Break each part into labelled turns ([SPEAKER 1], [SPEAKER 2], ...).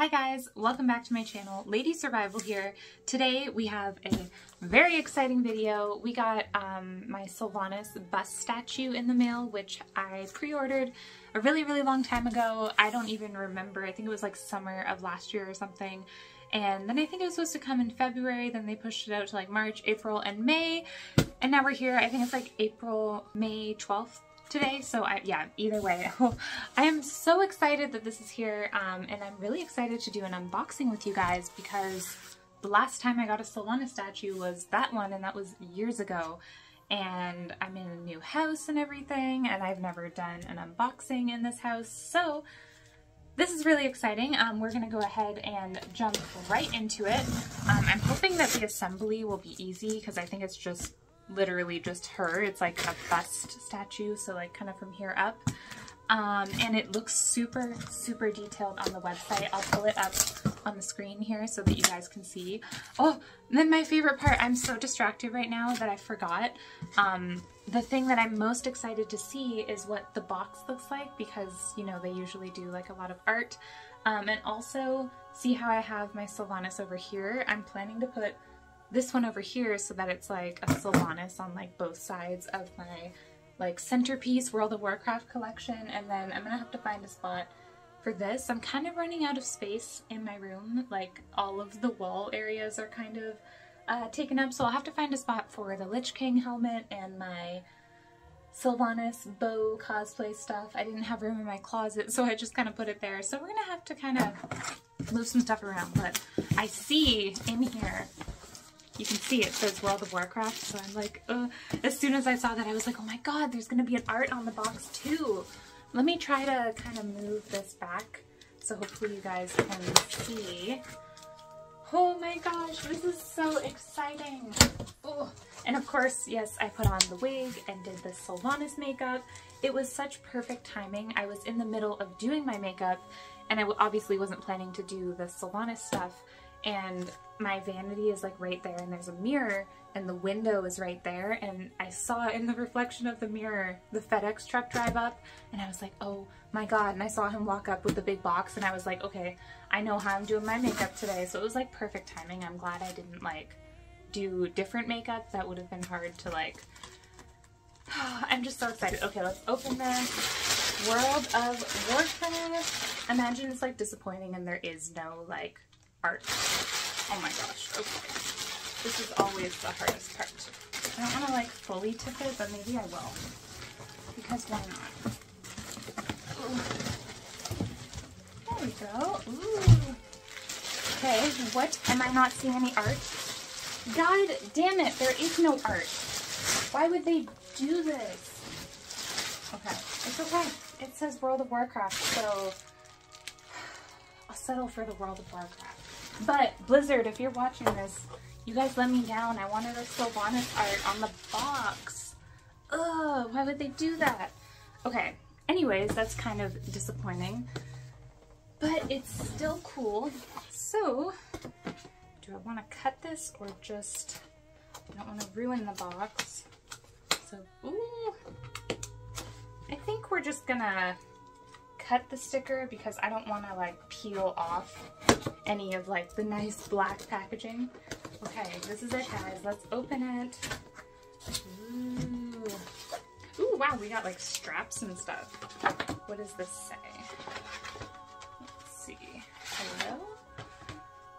[SPEAKER 1] Hi guys, welcome back to my channel. Lady Survival here. Today we have a very exciting video. We got um, my Sylvanas bust statue in the mail, which I pre-ordered a really, really long time ago. I don't even remember. I think it was like summer of last year or something. And then I think it was supposed to come in February, then they pushed it out to like March, April, and May. And now we're here. I think it's like April, May 12th today. So I, yeah, either way, I am so excited that this is here. Um, and I'm really excited to do an unboxing with you guys because the last time I got a Sylvana statue was that one and that was years ago. And I'm in a new house and everything and I've never done an unboxing in this house. So this is really exciting. Um, we're going to go ahead and jump right into it. Um, I'm hoping that the assembly will be easy because I think it's just literally just her. It's like a bust statue, so like kind of from here up. Um, and it looks super, super detailed on the website. I'll pull it up on the screen here so that you guys can see. Oh, then my favorite part, I'm so distracted right now that I forgot. Um, the thing that I'm most excited to see is what the box looks like because, you know, they usually do like a lot of art. Um, and also see how I have my Sylvanas over here. I'm planning to put this one over here so that it's like a Sylvanas on like both sides of my like centerpiece World of Warcraft collection. And then I'm gonna have to find a spot for this. I'm kind of running out of space in my room. Like all of the wall areas are kind of uh, taken up. So I'll have to find a spot for the Lich King helmet and my Sylvanas bow cosplay stuff. I didn't have room in my closet so I just kind of put it there. So we're gonna have to kind of move some stuff around. But I see in here you can see it says World of Warcraft, so I'm like, uh, as soon as I saw that, I was like, oh my god, there's gonna be an art on the box too. Let me try to kind of move this back so hopefully you guys can see. Oh my gosh, this is so exciting. Oh. And of course, yes, I put on the wig and did the Sylvanas makeup. It was such perfect timing. I was in the middle of doing my makeup and I obviously wasn't planning to do the Sylvanas stuff and my vanity is like right there and there's a mirror and the window is right there and I saw in the reflection of the mirror the FedEx truck drive up and I was like oh my god and I saw him walk up with the big box and I was like okay I know how I'm doing my makeup today. So it was like perfect timing. I'm glad I didn't like do different makeup. That would have been hard to like I'm just so excited. Okay let's open this World of Warcraft imagine it's like disappointing and there is no like art. Oh my gosh, okay. This is always the hardest part. I don't want to like fully tip it, but maybe I will. Because why not? Ooh. There we go. Ooh. Okay, what? Am I not seeing any art? God damn it, there is no art. Why would they do this? Okay, it's okay. It says World of Warcraft, so I'll settle for the World of Warcraft. But Blizzard, if you're watching this, you guys let me down. I wanted a Sylvanas art on the box. Ugh, why would they do that? Okay, anyways, that's kind of disappointing. But it's still cool. So, do I want to cut this or just, I don't want to ruin the box. So, ooh, I think we're just gonna cut the sticker because I don't want to like peel off any of like the nice black packaging. Okay, this is it guys. Let's open it. Ooh. Ooh, wow, we got like straps and stuff. What does this say? Let's see. Hello?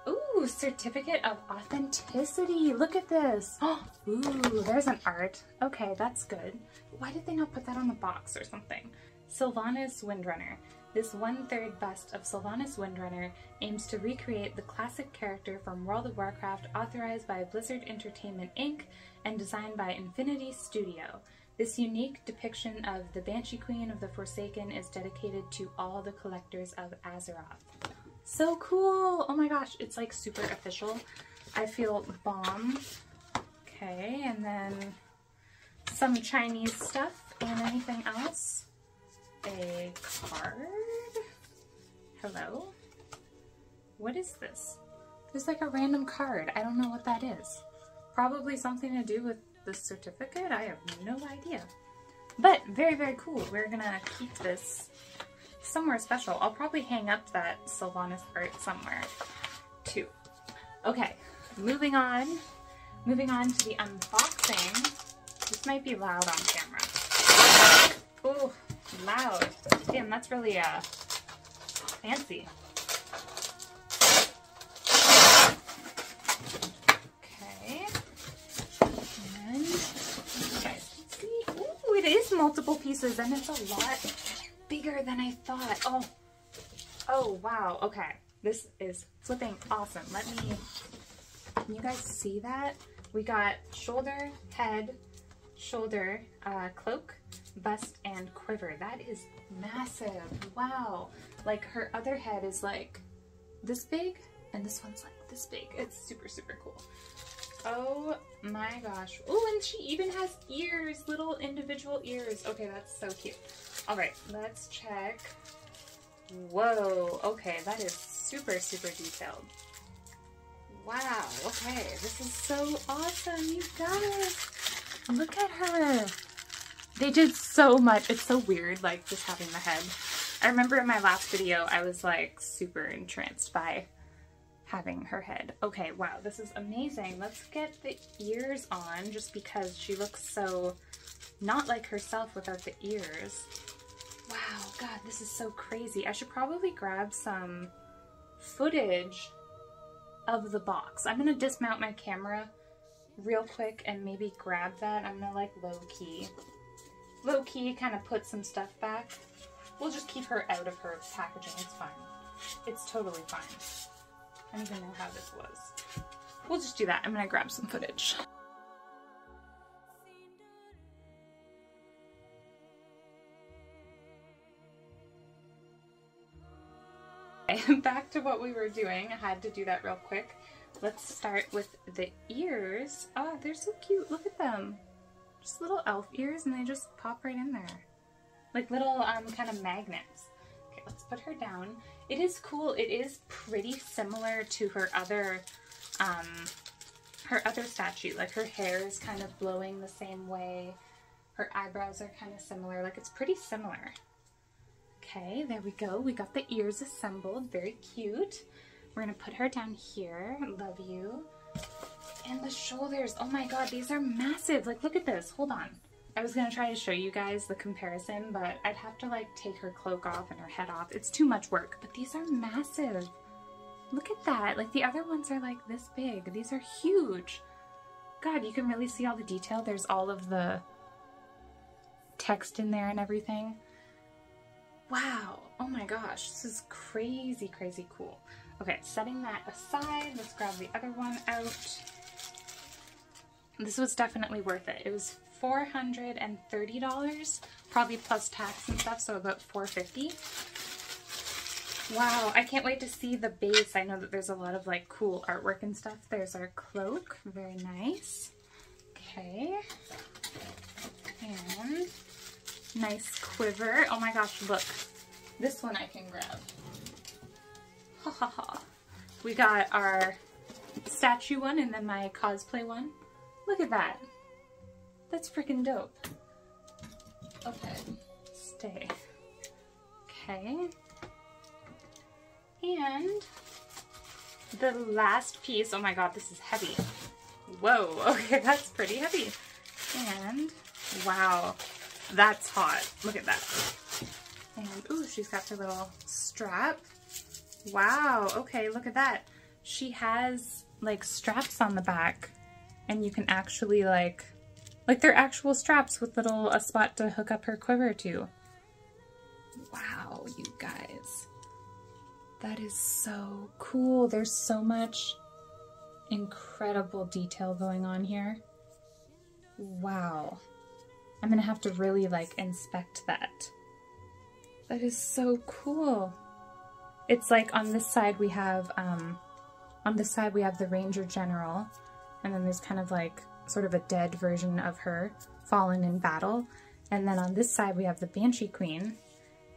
[SPEAKER 1] Ooh, certificate of authenticity. Look at this. Ooh, there's an art. Okay, that's good. Why did they not put that on the box or something? Sylvanas Windrunner. This one-third bust of Sylvanas Windrunner aims to recreate the classic character from World of Warcraft authorized by Blizzard Entertainment Inc. and designed by Infinity Studio. This unique depiction of the Banshee Queen of the Forsaken is dedicated to all the collectors of Azeroth. So cool! Oh my gosh, it's like super official. I feel bomb. Okay, and then some Chinese stuff and anything else a card. Hello? What is this? There's like a random card. I don't know what that is. Probably something to do with the certificate? I have no idea. But very, very cool. We're gonna keep this somewhere special. I'll probably hang up that Sylvanas art somewhere too. Okay, moving on. Moving on to the unboxing. This might be loud on camera. Oh, loud. Damn, that's really uh, fancy. Okay. Guys see. Ooh, it is multiple pieces and it's a lot bigger than I thought. Oh, oh wow. Okay. This is flipping awesome. Let me, can you guys see that? We got shoulder, head, shoulder, uh, cloak, bust, and quiver. That is massive. Wow. Like her other head is like this big and this one's like this big. It's super, super cool. Oh my gosh. Oh, and she even has ears, little individual ears. Okay, that's so cute. All right, let's check. Whoa, okay, that is super, super detailed. Wow, okay, this is so awesome, you guys. Look at her. They did so much. It's so weird, like, just having the head. I remember in my last video, I was, like, super entranced by having her head. Okay, wow, this is amazing. Let's get the ears on, just because she looks so not like herself without the ears. Wow, God, this is so crazy. I should probably grab some footage of the box. I'm gonna dismount my camera real quick and maybe grab that. I'm gonna like low key, low key kind of put some stuff back. We'll just keep her out of her packaging. It's fine. It's totally fine. I don't even know how this was. We'll just do that. I'm gonna grab some footage. back to what we were doing. I had to do that real quick. Let's start with the ears. Oh, they're so cute. Look at them. Just little elf ears and they just pop right in there. Like little um, kind of magnets. Okay, let's put her down. It is cool. It is pretty similar to her other um, her other statue. Like her hair is kind of blowing the same way. Her eyebrows are kind of similar. Like it's pretty similar. Okay, there we go. We got the ears assembled. Very cute. We're gonna put her down here. Love you. And the shoulders. Oh my god, these are massive. Like, look at this. Hold on. I was gonna try to show you guys the comparison, but I'd have to like take her cloak off and her head off. It's too much work, but these are massive. Look at that. Like the other ones are like this big. These are huge. God, you can really see all the detail. There's all of the text in there and everything. Wow. Oh my gosh. This is crazy, crazy cool. Okay, setting that aside, let's grab the other one out. This was definitely worth it. It was $430, probably plus tax and stuff, so about 450 Wow, I can't wait to see the base. I know that there's a lot of like cool artwork and stuff. There's our cloak, very nice. Okay. And nice quiver. Oh my gosh, look. This one I can grab. Ha ha ha. We got our statue one and then my cosplay one. Look at that. That's freaking dope. Okay, stay. Okay. And the last piece, oh my god, this is heavy. Whoa, okay, that's pretty heavy. And, wow, that's hot. Look at that. And, ooh, she's got her little strap. Wow, okay, look at that. She has like straps on the back and you can actually like, like they're actual straps with little, a spot to hook up her quiver to. Wow, you guys. That is so cool. There's so much incredible detail going on here. Wow. I'm gonna have to really like inspect that. That is so cool. It's like on this side we have, um, on this side we have the Ranger General, and then there's kind of like sort of a dead version of her, fallen in battle. And then on this side we have the Banshee Queen,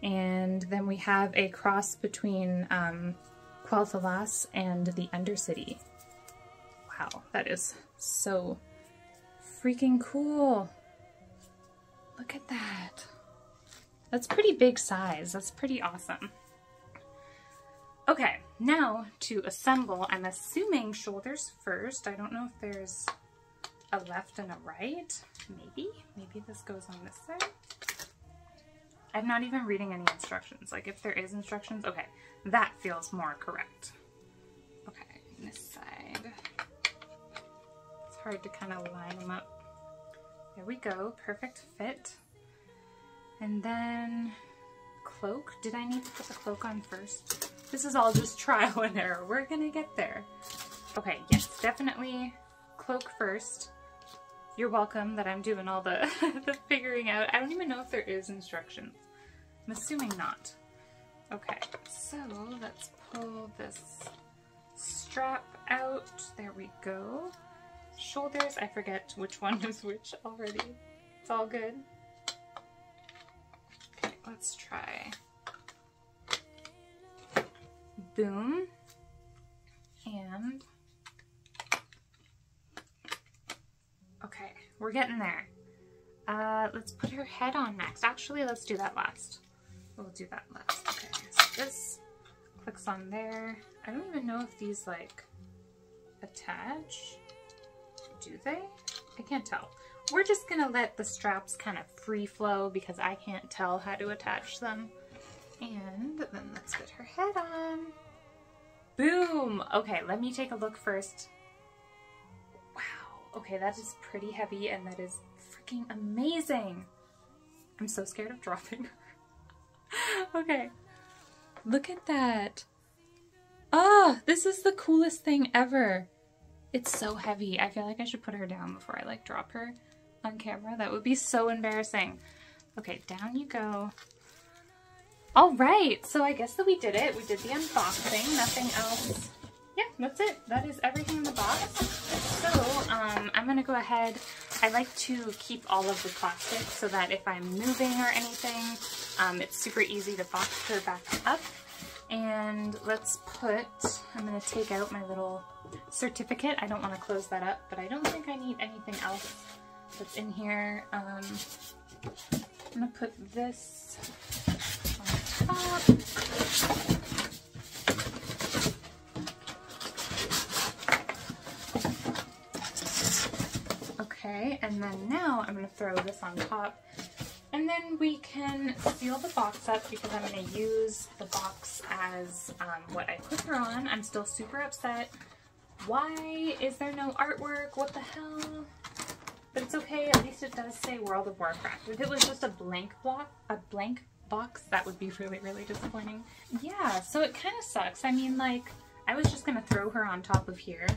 [SPEAKER 1] and then we have a cross between um, Quel'Thalas and the Undercity. Wow, that is so freaking cool. Look at that. That's pretty big size. That's pretty awesome. Okay, now to assemble, I'm assuming shoulders first. I don't know if there's a left and a right. Maybe, maybe this goes on this side. I'm not even reading any instructions. Like if there is instructions, okay, that feels more correct. Okay, this side. It's hard to kind of line them up. There we go, perfect fit. And then cloak. Did I need to put the cloak on first? This is all just trial and error. We're gonna get there. Okay, yes, definitely cloak first. You're welcome that I'm doing all the, the figuring out. I don't even know if there is instructions. I'm assuming not. Okay, so let's pull this strap out. There we go. Shoulders, I forget which one is which already. It's all good. Okay, let's try. Boom. And okay, we're getting there. Uh, let's put her head on next. Actually, let's do that last. We'll do that last. Okay, so this clicks on there. I don't even know if these like attach. Do they? I can't tell. We're just gonna let the straps kind of free flow because I can't tell how to attach them. And then let's put her head on. Boom! Okay, let me take a look first. Okay, that is pretty heavy and that is freaking amazing. I'm so scared of dropping her. okay. Look at that. Ah, oh, this is the coolest thing ever. It's so heavy. I feel like I should put her down before I like drop her on camera. That would be so embarrassing. Okay, down you go. All right, so I guess that we did it. We did the unboxing, nothing else. Yeah, that's it. That is everything in the box. So um, I'm gonna go ahead. I like to keep all of the plastic so that if I'm moving or anything, um, it's super easy to box her back up. And let's put, I'm going to take out my little certificate. I don't want to close that up, but I don't think I need anything else that's in here. Um, I'm going to put this on top. Okay, and then now I'm to throw this on top and then we can seal the box up because I'm to use the box as um, what I put her on. I'm still super upset. Why is there no artwork? What the hell? But it's okay, at least it does say World of Warcraft. If it was just a blank block, a blank box, that would be really, really disappointing. Yeah, so it kind of sucks. I mean, like, I was just to throw her on top of here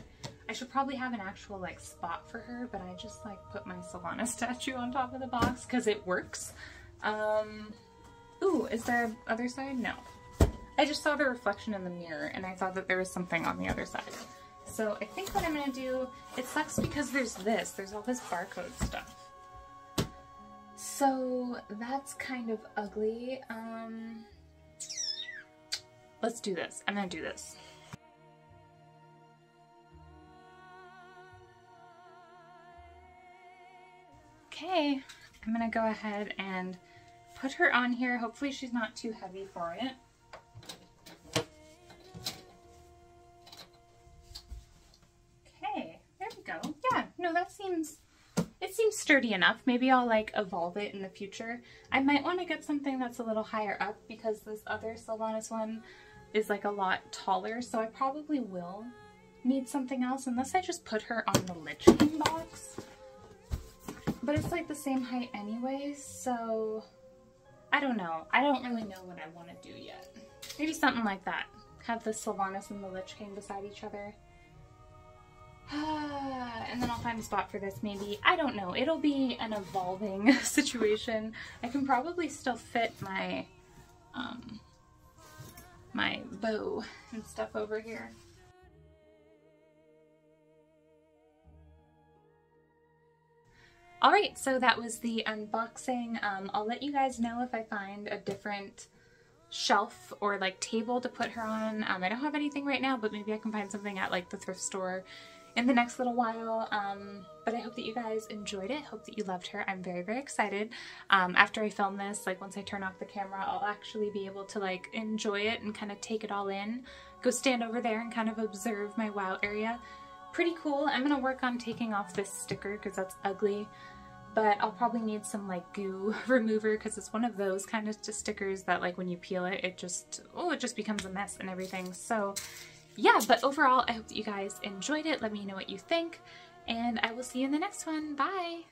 [SPEAKER 1] I should probably have an actual like spot for her, but I just like put my Sylvana statue on top of the box because it works. Um, ooh, is there other side? No. I just saw the reflection in the mirror and I thought that there was something on the other side. So I think what I'm gonna do, it sucks because there's this, there's all this barcode stuff. So that's kind of ugly. Um, let's do this. I'm gonna do this. Okay, I'm gonna go ahead and put her on here. Hopefully she's not too heavy for it. Okay, there we go. Yeah, no, that seems, it seems sturdy enough. Maybe I'll like evolve it in the future. I might want to get something that's a little higher up because this other Sylvanas one is like a lot taller, so I probably will need something else unless I just put her on the Lich King box. But it's like the same height anyways, so I don't know. I don't really know what I want to do yet. Maybe something like that. Have the Sylvanas and the Lich King beside each other. and then I'll find a spot for this maybe. I don't know. It'll be an evolving situation. I can probably still fit my um, my bow and stuff over here. All right, so that was the unboxing. Um, I'll let you guys know if I find a different shelf or like table to put her on. Um, I don't have anything right now, but maybe I can find something at like the thrift store in the next little while. Um, but I hope that you guys enjoyed it. Hope that you loved her. I'm very, very excited. Um, after I film this, like once I turn off the camera, I'll actually be able to like enjoy it and kind of take it all in. Go stand over there and kind of observe my wow area. Pretty cool. I'm to work on taking off this sticker because that's ugly but I'll probably need some like goo remover because it's one of those kind of stickers that like when you peel it, it just, oh, it just becomes a mess and everything. So yeah, but overall, I hope that you guys enjoyed it. Let me know what you think and I will see you in the next one. Bye!